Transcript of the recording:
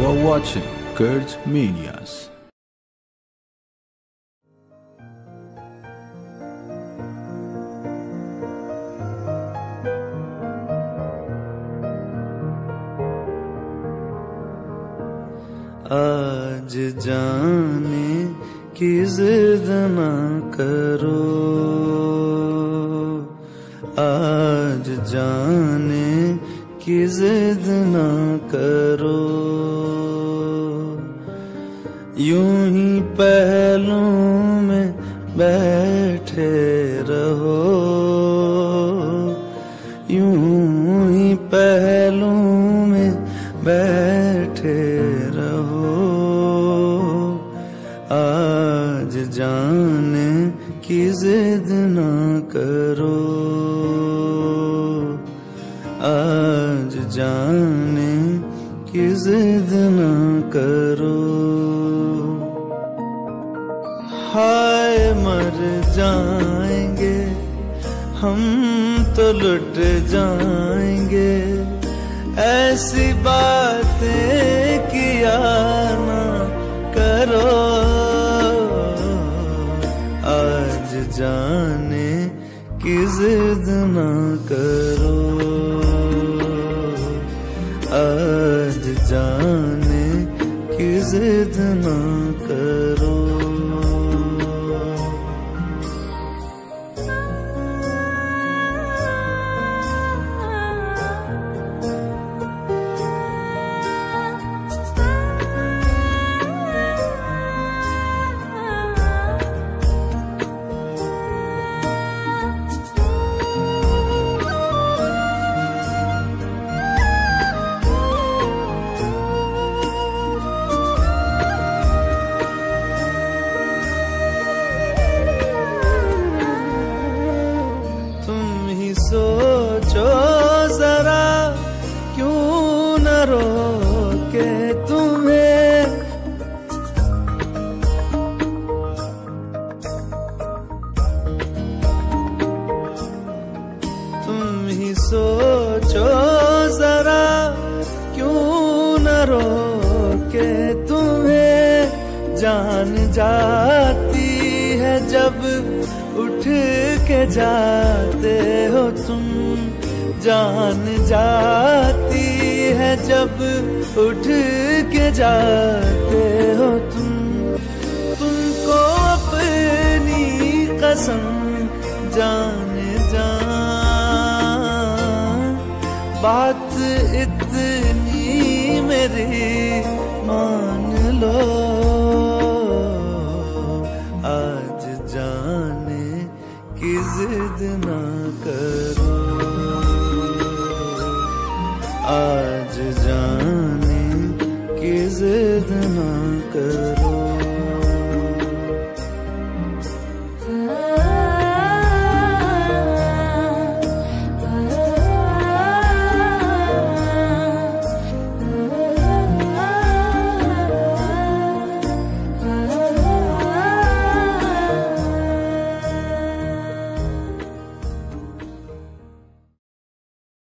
You're watching Kurds Manias. आज जाने की जिद ना करो आज जाने की जिद ना करो यूँ ही पहलू में बैठे रहो। यूँ ही पहलू में बैठे रहो। आज जाने की जिद ना करो। आज जाने की जिद ना करो। हाय मर जाएँगे, हम तो लुट जाएँगे। ऐसी बातें किया ना करो, आज जाने की जिद ना करो। आज जाने की जिद ना करो। सोचो जरा, क्यों न रोके तुम्हें? तुम ही सोचो जरा, क्यों न रोके तुम्हें? जान जाती है जब उठ के जाते हो तुम। जान जाती है जब उठ के जाते हो तुम। तुमको अपनी कसम जान जा बात इतनी मेरी मान की जिद ना करो। आज जाने की जिद ना करो।